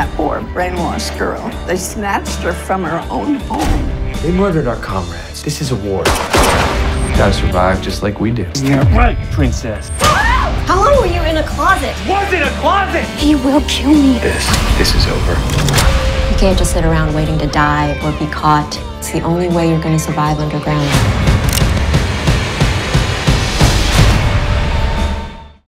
that poor brainwashed girl. They snatched her from her own home. They murdered our comrades. This is a war. You Gotta survive just like we do. You're right, princess. How long were you in a closet? Was it a closet? He will kill me. This, this is over. You can't just sit around waiting to die or be caught. It's the only way you're going to survive underground.